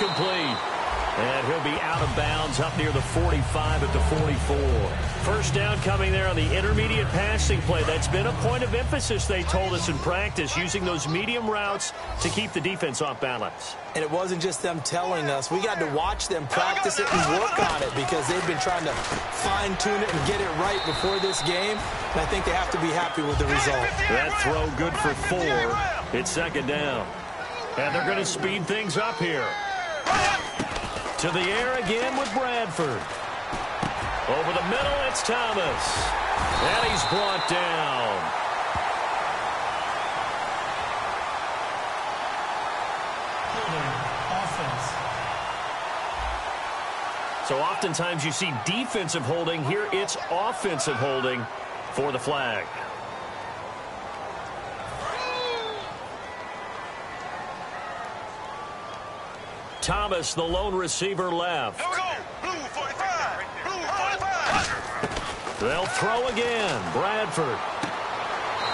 complete. And he'll be out of bounds up near the 45 at the 44. First down coming there on the intermediate passing play. That's been a point of emphasis, they told us in practice, using those medium routes to keep the defense off balance. And it wasn't just them telling us. We got to watch them practice it and work on it because they've been trying to fine-tune it and get it right before this game. And I think they have to be happy with the result. That throw good for four. It's second down. And they're going to speed things up here. To the air again with Bradford. Over the middle, it's Thomas. And he's brought down. So oftentimes you see defensive holding. Here it's offensive holding for the flag. Thomas, the lone receiver left. They'll throw again. Bradford.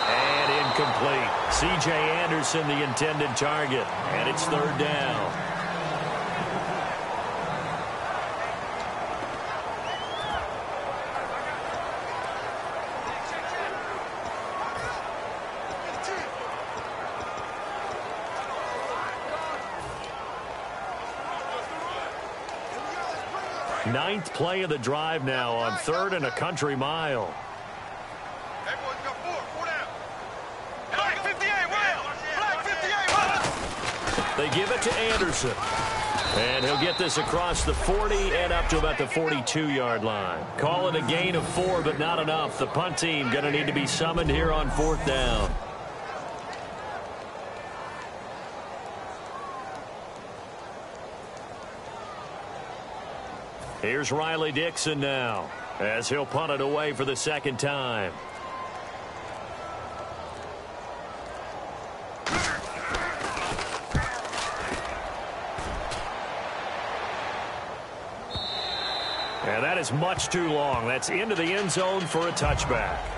And incomplete. C.J. Anderson, the intended target. And it's third down. Ninth play of the drive now on third and a country mile. They give it to Anderson. And he'll get this across the 40 and up to about the 42-yard line. Call it a gain of four, but not enough. The punt team going to need to be summoned here on fourth down. Here's Riley Dixon now as he'll punt it away for the second time. And that is much too long. That's into the end zone for a touchback.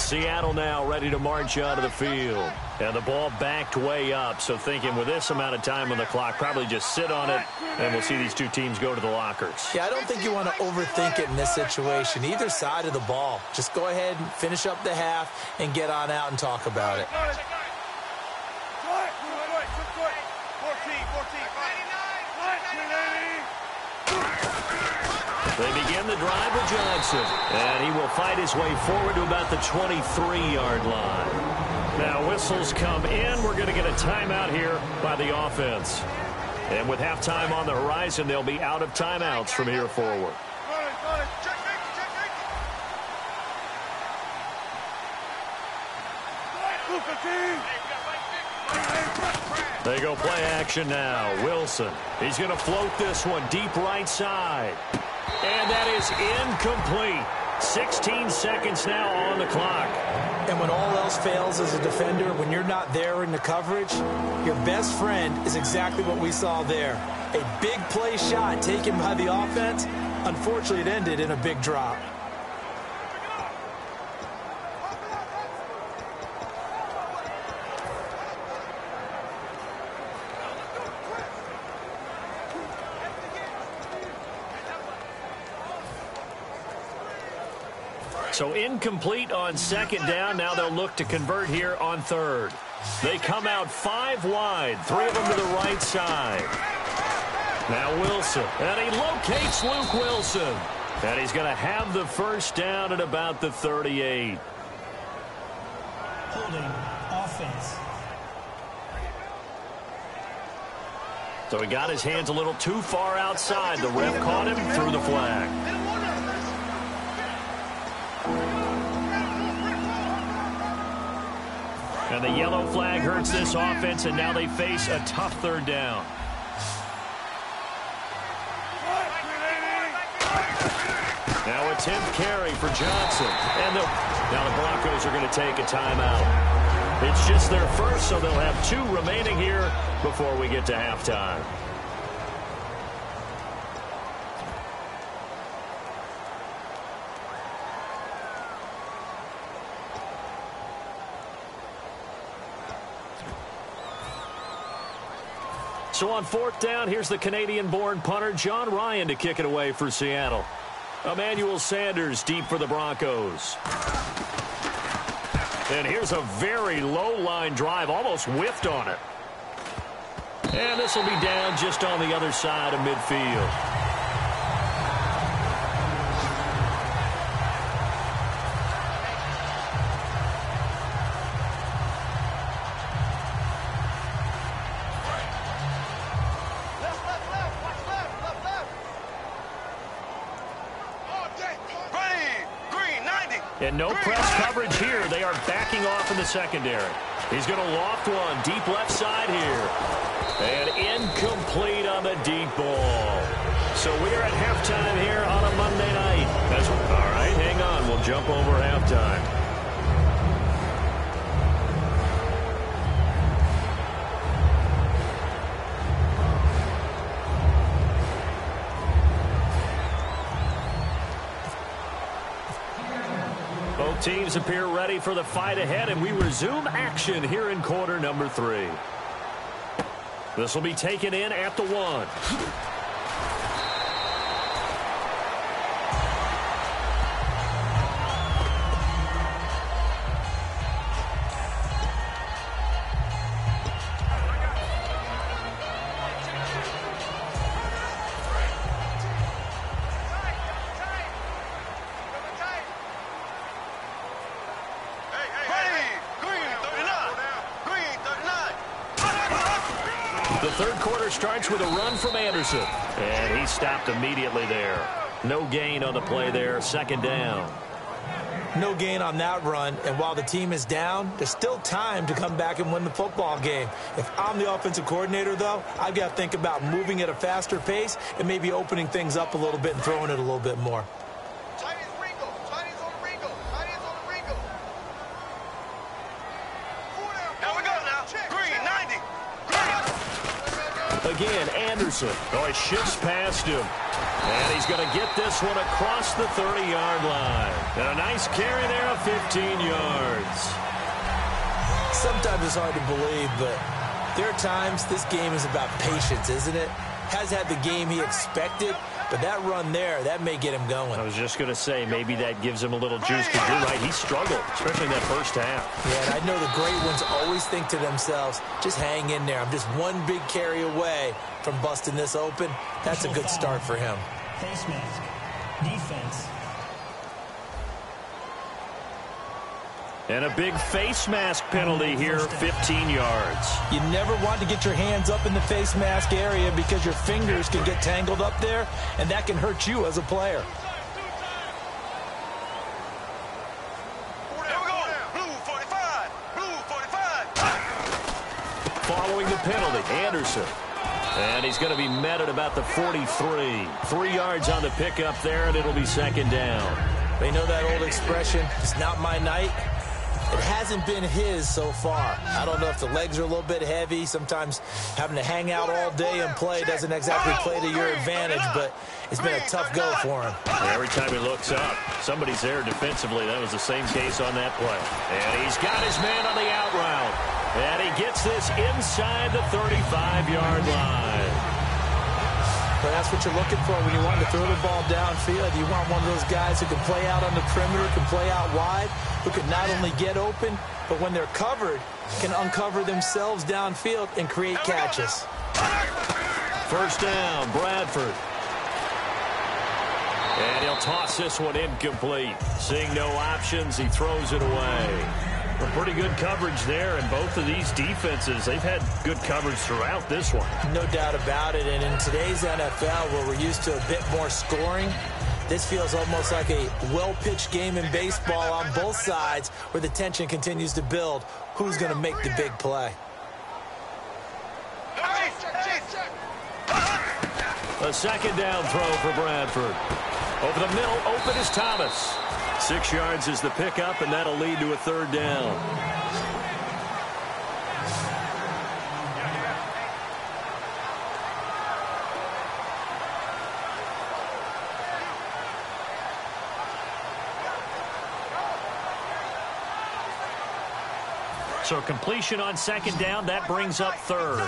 Seattle now ready to march out of the field. And the ball backed way up, so thinking with this amount of time on the clock, probably just sit on it, and we'll see these two teams go to the lockers. Yeah, I don't think you want to overthink it in this situation, either side of the ball. Just go ahead and finish up the half and get on out and talk about it. They begin the drive with Johnson. And he will fight his way forward to about the 23-yard line. Now whistles come in. We're going to get a timeout here by the offense. And with halftime on the horizon, they'll be out of timeouts from here forward. They go play action now. Wilson. He's going to float this one deep right side. And that is incomplete. 16 seconds now on the clock. And when all else fails as a defender, when you're not there in the coverage, your best friend is exactly what we saw there. A big play shot taken by the offense. Unfortunately, it ended in a big drop. So incomplete on second down. Now they'll look to convert here on third. They come out five wide, three of them to the right side. Now Wilson, and he locates Luke Wilson. And he's going to have the first down at about the 38. Holding offense. So he got his hands a little too far outside. The ref caught him through the flag. And the yellow flag hurts this offense, and now they face a tough third down. Now a 10th carry for Johnson. And the, now the Broncos are going to take a timeout. It's just their first, so they'll have two remaining here before we get to halftime. So on fourth down, here's the Canadian-born punter Jon Ryan to kick it away for Seattle. Emmanuel Sanders deep for the Broncos. And here's a very low line drive, almost whiffed on it. And this will be down just on the other side of midfield. And no press coverage here. They are backing off in the secondary. He's going to loft one deep left side here. And incomplete on the deep ball. So we are at halftime here on a Monday night. All right, hang on. We'll jump over halftime. Teams appear ready for the fight ahead, and we resume action here in quarter number three. This will be taken in at the one. With a run from Anderson. And he stopped immediately there. No gain on the play there. Second down. No gain on that run, and while the team is down, there's still time to come back and win the football game. If I'm the offensive coordinator, though, I've got to think about moving at a faster pace and maybe opening things up a little bit and throwing it a little bit more. Again. Anderson. Oh, he shifts past him. And he's going to get this one across the 30-yard line. And a nice carry there of 15 yards. Sometimes it's hard to believe, but there are times this game is about patience, isn't it? Has had the game he expected, but that run there, that may get him going. I was just going to say, maybe that gives him a little juice. Because you're right, he struggled, especially in that first half. Yeah, and I know the great ones always think to themselves, just hang in there. I'm just one big carry away from busting this open. That's a good start for him. Face mask. Defense. And a big face mask penalty here, 15 yards. You never want to get your hands up in the face mask area because your fingers can get tangled up there, and that can hurt you as a player. Following the penalty, Anderson. And he's going to be met at about the 43. Three yards on the pickup there, and it'll be second down. They know that old expression, it's not my night. It hasn't been his so far. I don't know if the legs are a little bit heavy. Sometimes having to hang out all day and play doesn't exactly play to your advantage, but it's been a tough go for him. Every time he looks up, somebody's there defensively. That was the same case on that play. And he's got his man on the out route. And he gets this inside the 35-yard line. But that's what you're looking for when you want to throw the ball downfield. You want one of those guys who can play out on the perimeter, can play out wide, who can not only get open, but when they're covered, can uncover themselves downfield and create catches. First down, Bradford. And he'll toss this one incomplete. Seeing no options, he throws it away. Well, pretty good coverage there, and both of these defenses, they've had good coverage throughout this one. No doubt about it, and in today's NFL, where we're used to a bit more scoring, this feels almost like a well-pitched game in baseball on both sides where the tension continues to build. Who's going to make the big play? A second down throw for Bradford. Over the middle, open is Thomas. Six yards is the pickup, and that'll lead to a third down. So completion on second down, that brings up third.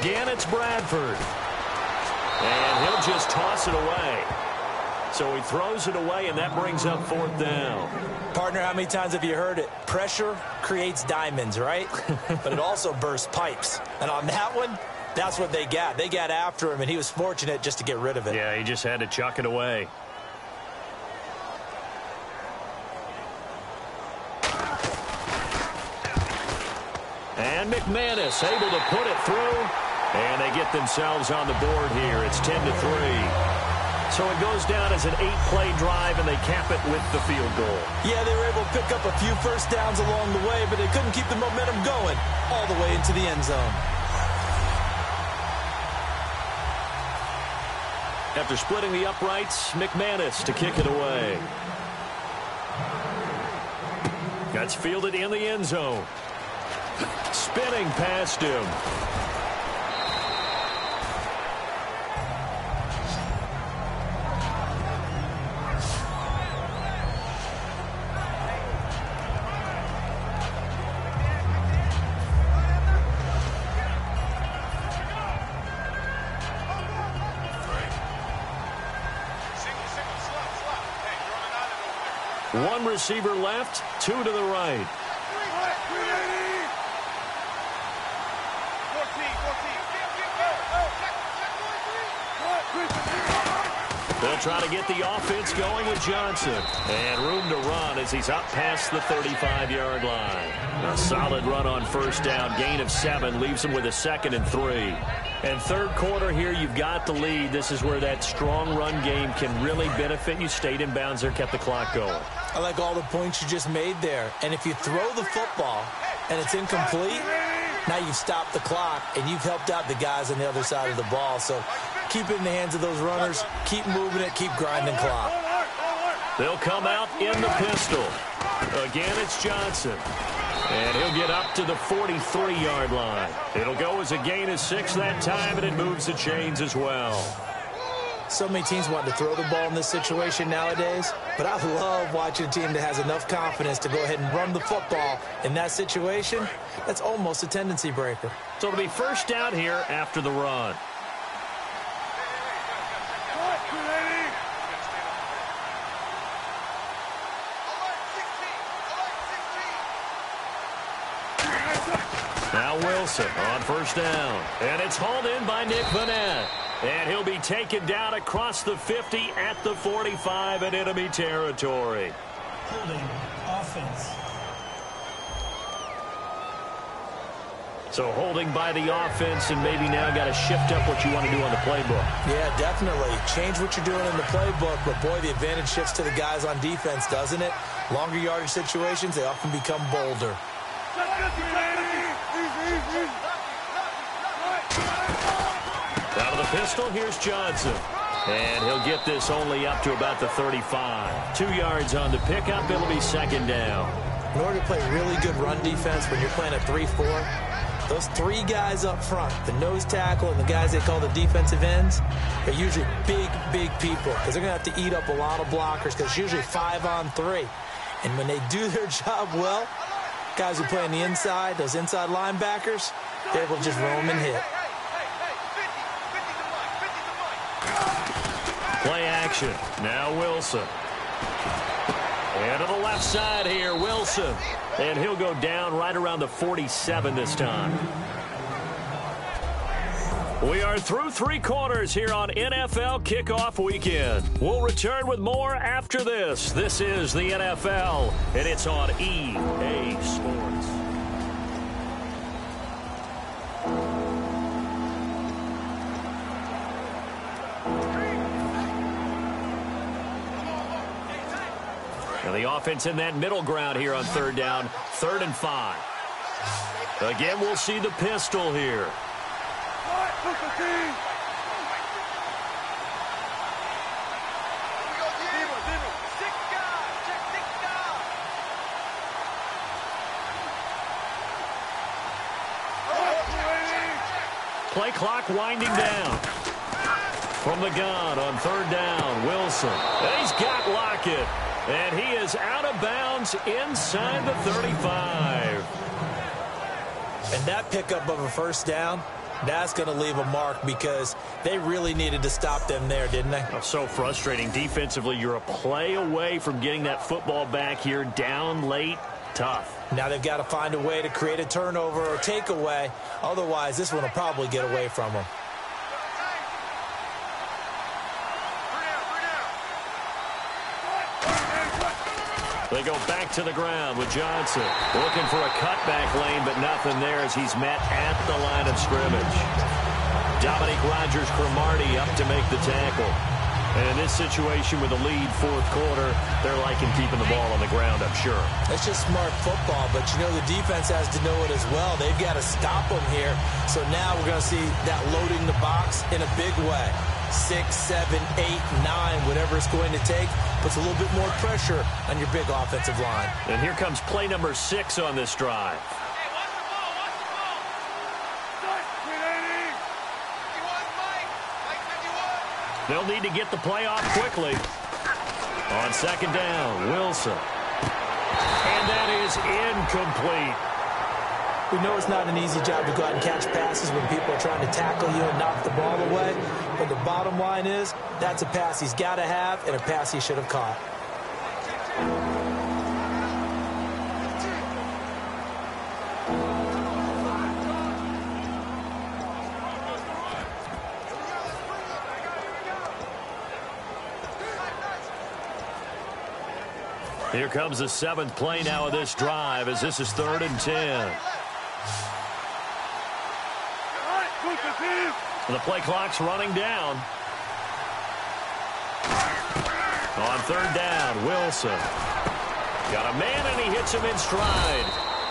Again, it's Bradford. And he'll just toss it away. So he throws it away, and that brings up fourth down. Partner, how many times have you heard it? Pressure creates diamonds, right? but it also bursts pipes. And on that one, that's what they got. They got after him, and he was fortunate just to get rid of it. Yeah, he just had to chuck it away. And McManus able to put it through. And they get themselves on the board here. It's 10 to 3. So it goes down as an eight-play drive, and they cap it with the field goal. Yeah, they were able to pick up a few first downs along the way, but they couldn't keep the momentum going all the way into the end zone. After splitting the uprights, McManus to kick it away. That's fielded in the end zone. Spinning past him. Receiver left, two to the right. They'll try to get the offense going with Johnson. And room to run as he's up past the 35-yard line. A solid run on first down. Gain of seven leaves him with a second and three. And third quarter here, you've got the lead. This is where that strong run game can really benefit you. Stayed in bounds there, kept the clock going. I like all the points you just made there. And if you throw the football and it's incomplete, now you've stopped the clock and you've helped out the guys on the other side of the ball. So keep it in the hands of those runners. Keep moving it. Keep grinding clock. They'll come out in the pistol. Again, it's Johnson. And he'll get up to the 43-yard line. It'll go as a gain of six that time, and it moves the chains as well. So many teams want to throw the ball in this situation nowadays, but I love watching a team that has enough confidence to go ahead and run the football in that situation. That's almost a tendency breaker. So it'll be first down here after the run. Now Wilson on first down. And it's hauled in by Nick Vannett. And he'll be taken down across the 50 at the 45 in enemy territory. Holding offense. So holding by the offense and maybe now got to shift up what you want to do on the playbook. Yeah, definitely. Change what you're doing in the playbook, but boy, the advantage shifts to the guys on defense, doesn't it? Longer yardage situations, they often become bolder. Pistol, here's Johnson. And he'll get this only up to about the 35. Two yards on the pickup, it'll be second down. In order to play really good run defense when you're playing a 3-4, those three guys up front, the nose tackle and the guys they call the defensive ends, are usually big, big people because they're going to have to eat up a lot of blockers because it's usually five on three. And when they do their job well, guys who play on the inside, those inside linebackers, they're able to just roam and hit. Play action. Now Wilson. And to the left side here, Wilson. And he'll go down right around the 47 this time. We are through three quarters here on NFL Kickoff Weekend. We'll return with more after this. This is the NFL, and it's on EA Sports. And the offense in that middle ground here on third down, third and five. Again, we'll see the pistol here. Play clock winding down. From the gun on third down, Wilson. And he's got Lockett. And he is out of bounds inside the 35. And that pickup of a first down, That's going to leave a mark because they really needed to stop them there, didn't they? So frustrating. Defensively, you're a play away from getting that football back here down late. Tough. Now they've got to find a way to create a turnover or takeaway. Otherwise, this one will probably get away from them. They go back to the ground with Johnson. Looking for a cutback lane, but nothing there as he's met at the line of scrimmage. Dominique Rodgers-Cromartie up to make the tackle. And in this situation with a lead fourth quarter, they're liking keeping the ball on the ground, I'm sure. That's just smart football, but you know the defense has to know it as well. They've got to stop them here. So now we're going to see that loading the box in a big way six, seven, eight, nine, whatever it's going to take, puts a little bit more pressure on your big offensive line. And here comes play number six on this drive. They'll need to get the play off quickly. On second down, Wilson. And that is incomplete. We know it's not an easy job to go out and catch passes when people are trying to tackle you and knock the ball away. But the bottom line is that's a pass he's got to have and a pass he should have caught. Here comes the seventh play now of this drive as this is third and ten. The play clock's running down. On third down, Wilson. Got a man, and he hits him in stride.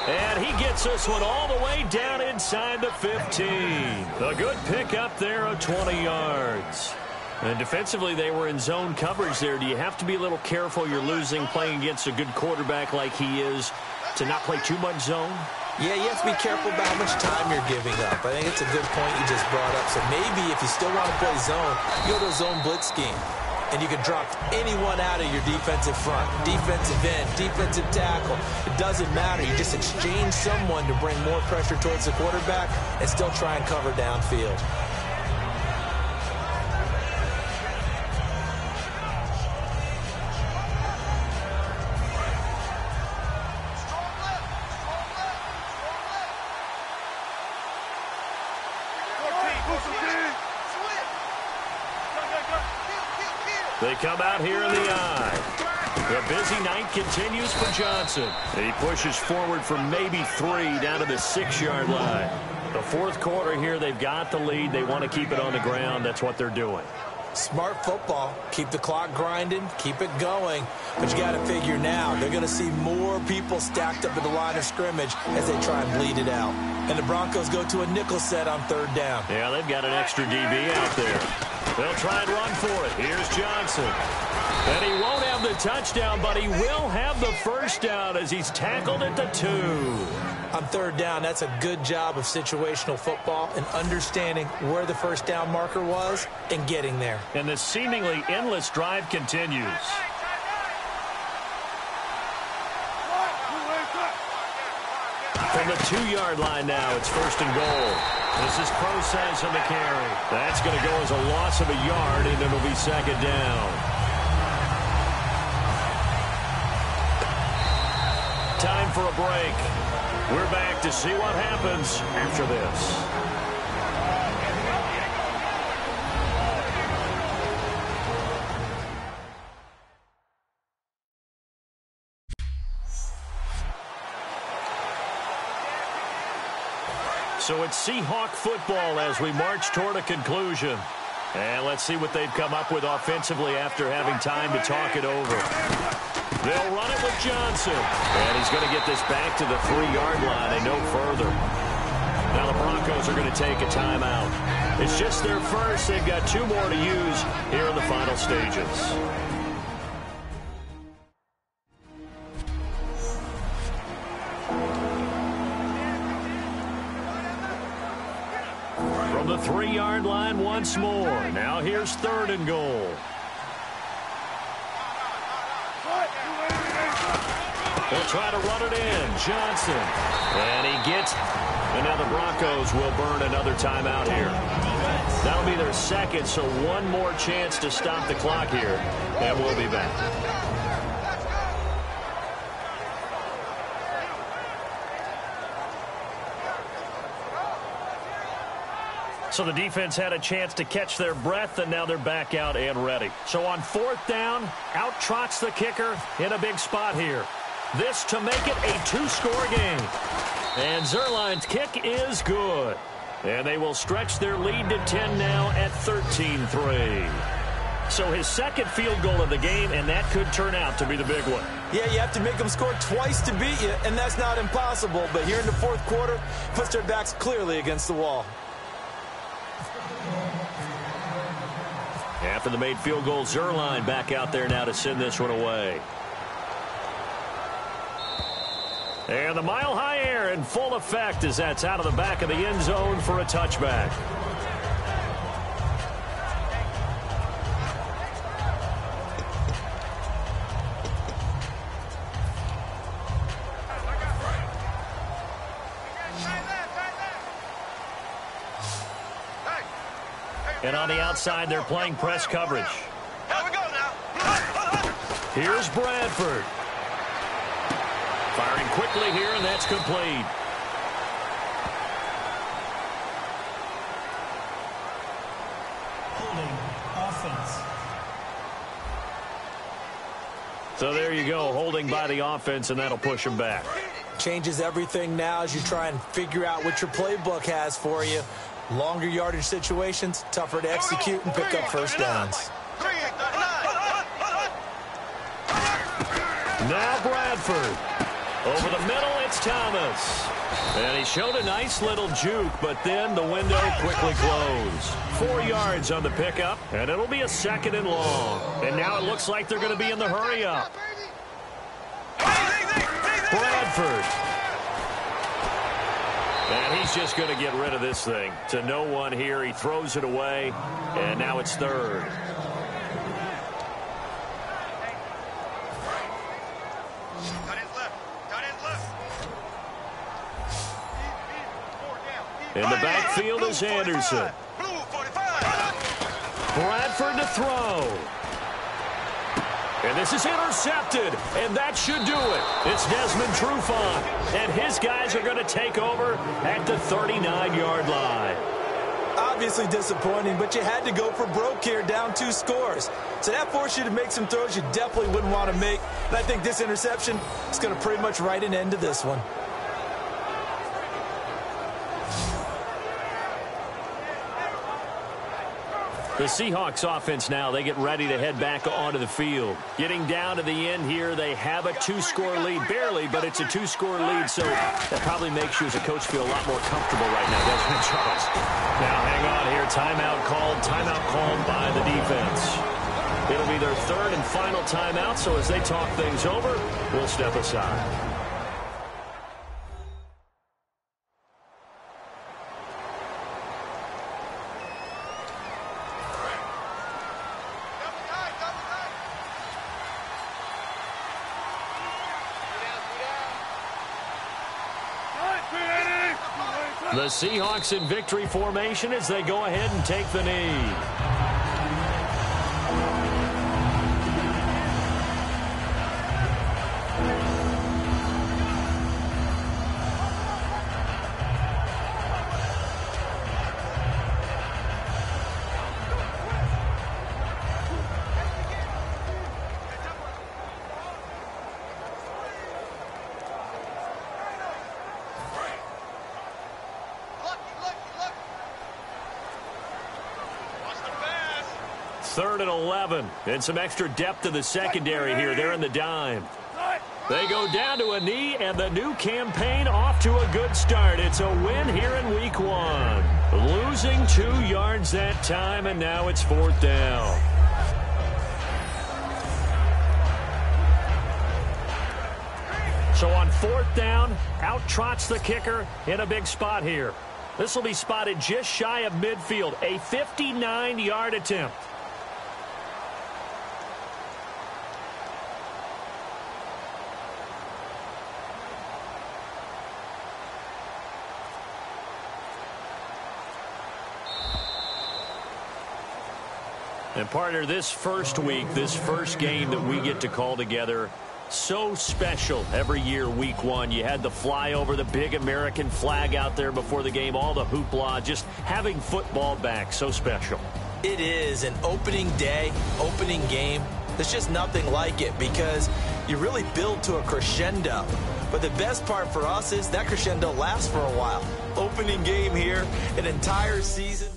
And he gets this one all the way down inside the 15. A good pickup there of 20 yards. And defensively, they were in zone coverage there. Do you have to be a little careful you're losing playing against a good quarterback like he is to not play too much zone? Yeah, you have to be careful about how much time you're giving up. I think it's a good point you just brought up. So maybe if you still want to play zone, you go to a zone blitz scheme. And you can drop anyone out of your defensive front, defensive end, defensive tackle. It doesn't matter. You just exchange someone to bring more pressure towards the quarterback and still try and cover downfield. They come out here in the eye. The busy night continues for Johnson. He pushes forward for maybe three down to the six-yard line. The fourth quarter here, they've got the lead. They want to keep it on the ground. That's what they're doing. Smart football. Keep the clock grinding. Keep it going. But you got to figure now, they're going to see more people stacked up at the line of scrimmage as they try and bleed it out. And the Broncos go to a nickel set on third down. Yeah, they've got an extra DB out there. They'll try and run for it. Here's Johnson. And he won't have the touchdown, but he will have the first down as he's tackled at the two. On third down, that's a good job of situational football and understanding where the first down marker was and getting there. And the seemingly endless drive continues. From the two-yard line now, it's first and goal. This is Prosise on the carry. That's going to go as a loss of a yard, and it'll be second down. Time for a break. We're back to see what happens after this. So it's Seahawk football as we march toward a conclusion. And let's see what they've come up with offensively after having time to talk it over. They'll run it with Johnson. And he's going to get this back to the three-yard line and no further. Now the Broncos are going to take a timeout. It's just their first. They've got two more to use here in the final stages. Once more. Now here's third and goal. They'll try to run it in. Johnson. And he gets And now the Broncos will burn another timeout here. That'll be their second, so one more chance to stop the clock here. And we'll be back. So the defense had a chance to catch their breath, and now they're back out and ready. So on fourth down, out trots the kicker in a big spot here. This to make it a two-score game. And Zuerlein's kick is good. And they will stretch their lead to 10 now at 13-3. So his second field goal of the game, and that could turn out to be the big one. Yeah, you have to make them score twice to beat you, and that's not impossible. But here in the fourth quarter, puts their backs clearly against the wall. After the made field goal, Zuerlein back out there now to send this one away. And the mile-high air in full effect as that's out of the back of the end zone for a touchback. On the outside, they're playing press coverage. Here's Bradford. Firing quickly here, and that's complete. Holding offense. So there you go, holding by the offense, and that'll push them back. Changes everything now as you try and figure out what your playbook has for you. Longer yardage situations, tougher to execute and pick up first downs. Now Bradford. Over the middle, it's Thomas. And he showed a nice little juke, but then the window quickly closed. Four yards on the pickup, and it'll be a second and long. And now it looks like they're going to be in the hurry up. Bradford. And he's just going to get rid of this thing. To no one here. He throws it away, and now it's third. In the backfield is Anderson. Bradford to throw. And this is intercepted, and that should do it. It's Desmond Trufant, and his guys are going to take over at the 39-yard line. Obviously disappointing, but you had to go for broke here, down two scores. So that forced you to make some throws you definitely wouldn't want to make. And I think this interception is going to pretty much write an end to this one. The Seahawks offense now, they get ready to head back onto the field. Getting down to the end here, they have a two-score lead. Barely, but it's a two-score lead, so that probably makes you as a coach feel a lot more comfortable right now, Desmond Charles. Now hang on here. Timeout called. Timeout called by the defense. It'll be their third and final timeout, so as they talk things over, we'll step aside. The Seahawks in victory formation as they go ahead and take the knee. 11. And some extra depth to the secondary here. They're in the dime. They go down to a knee, and the new campaign off to a good start. It's a win here in week one. Losing two yards that time, and now it's fourth down. So on fourth down, out trots the kicker in a big spot here. This will be spotted just shy of midfield, a 59-yard attempt. Partner, this first week, this first game that we get to call together, so special every year, week one. You had the flyover, the big American flag out there before the game, all the hoopla, just having football back, so special. It is an opening day, opening game. There's just nothing like it because you really build to a crescendo. But the best part for us is that crescendo lasts for a while. Opening game here, an entire season.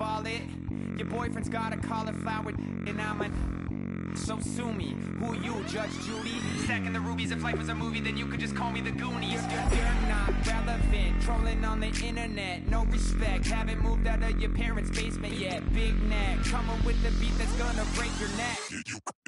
Ball it. Your boyfriend's got a cauliflower, and I'm a. So sue me. Who you, Judge Judy? Stacking the rubies. If life was a movie, then you could just call me the Goonies. You're not relevant. Trolling on the internet. No respect. Haven't moved out of your parents' basement yet. Big neck. Coming with the beat that's gonna break your neck.